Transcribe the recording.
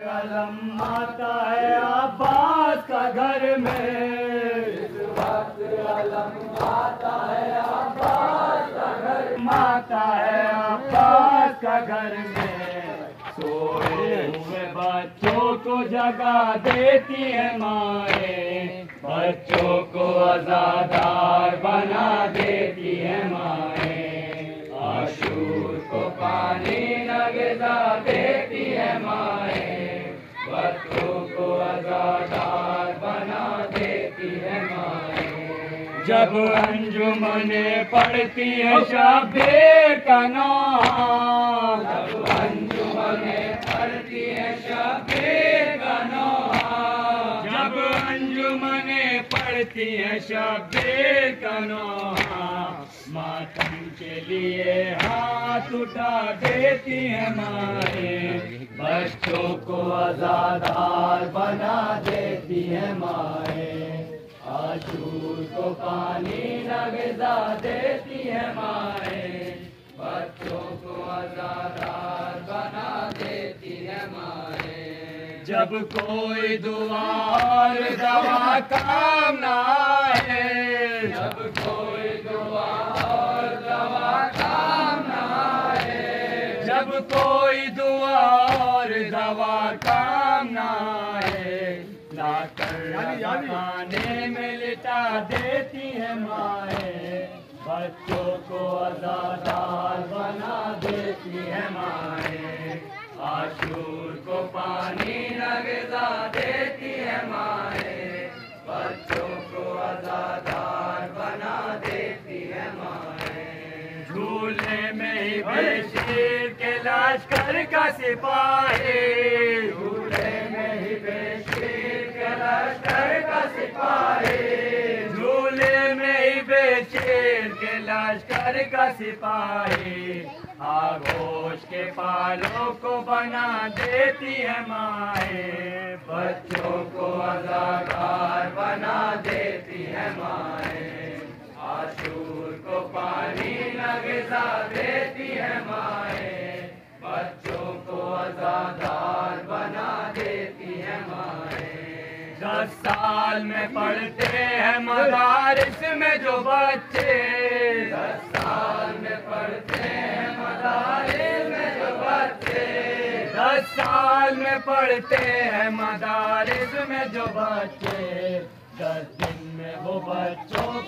कलम आता है अब्बास का घर में। इस वक्त कलम आता है अब्बास का घर माता है अब्बास का घर में। सोए हुए बच्चों को जगा देती है माए। बच्चों को आजादार बना देती है जब अंजुमने पढ़ती है शबीर का नाम। जब अंजुमने पढ़ती है जब अंजुमने पढ़ती है शबीर का नाम मातम के लिए हाथ उठा देती है माए। बच्चों को आजादार बना देती है माए। आशूर को पानी नगदा देती है माए। जब कोई दुआ और दवा काम ना आए जब कोई दुआ और दवा काम ना आए जब कोई दुआ और दवा काम ना आए लाकर खाने में लिटा देती है माए बच्चों को आजादार बना देती है माए आशूर को झूले में ही बेशीर के लश्कर का सिपाही। झूले में ही बेशीर के लश्कर का सिपाही। झूले में ही बेशीर के लश्कर का सिपाही। आगोश के पालों को बना देती है माए बच्चों को आजादार बना देती है माए देती है माए, बच्चों को आजादार बना देती है माए। दस साल में पढ़ते हैं मदारिस में जो बच्चे, दस साल में पढ़ते हैं मदारिस में जो बच्चे, दस साल में पढ़ते हैं मदारिस में जो बच्चे, दस दिन में वो बच्चों